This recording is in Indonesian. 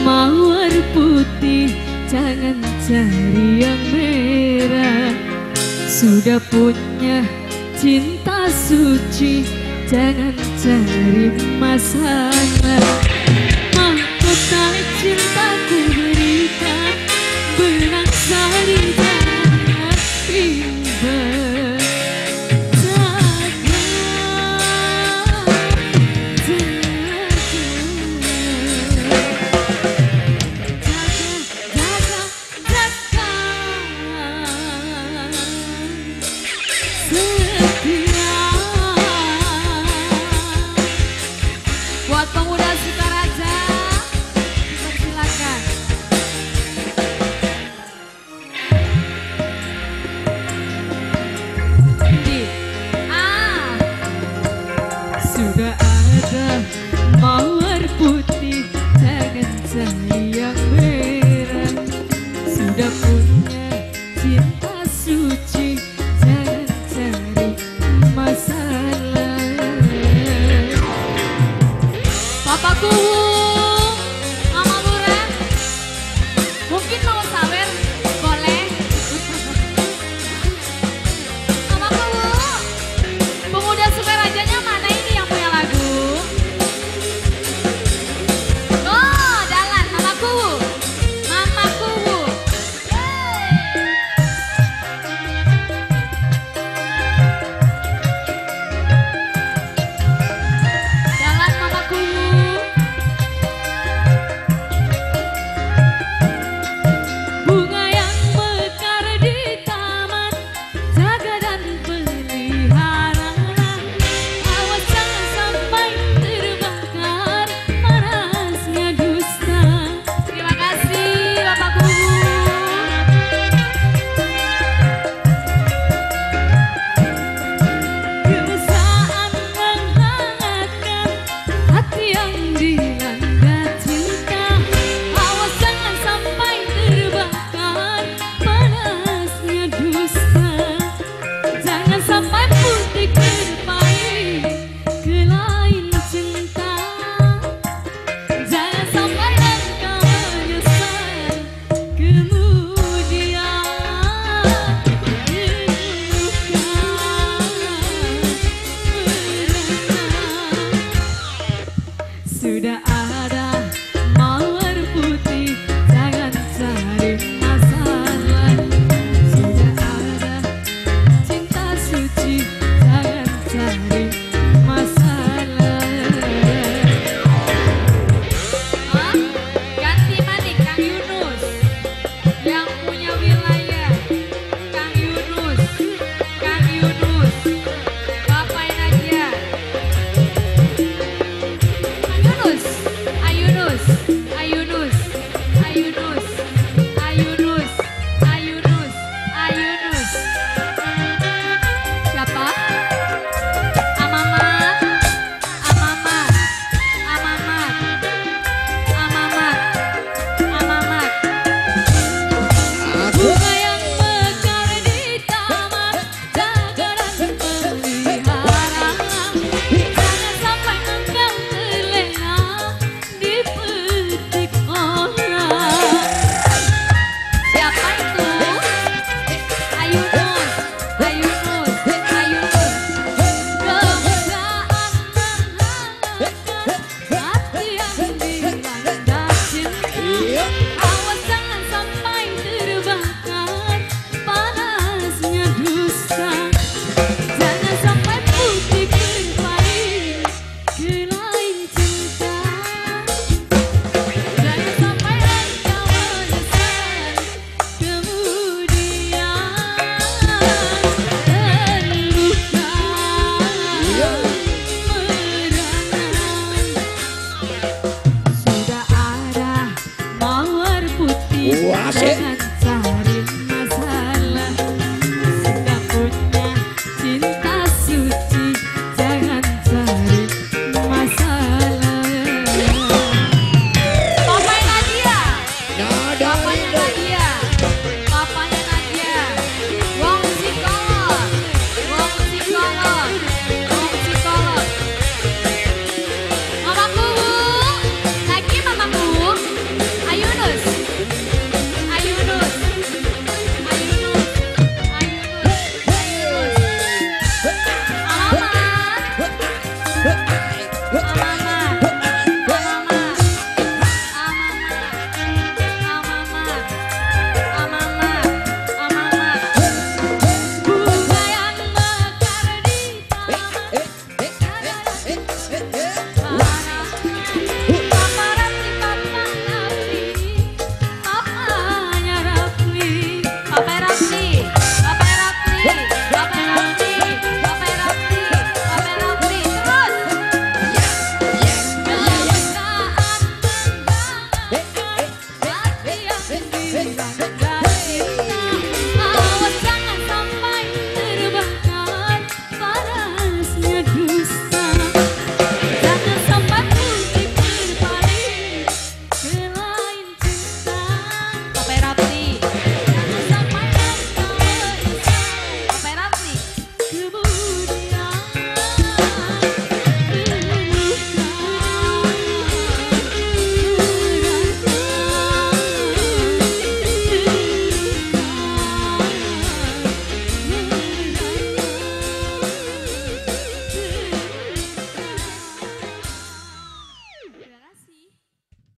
mawar putih Jangan cari yang merah. Sudah punya cinta suci Jangan cari masalah.